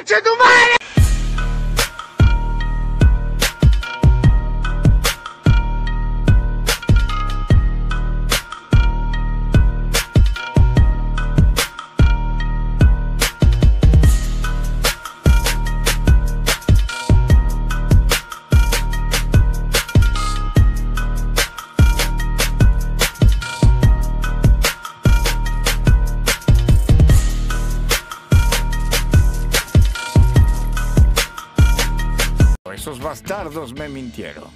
¡Concha tu madre! Esos bastardos me mintieron.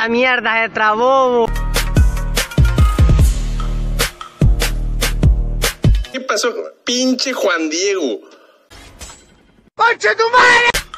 Esta mierda se trabó. ¿Qué pasó? Pinche Juan Diego. ¡Concha tu madre!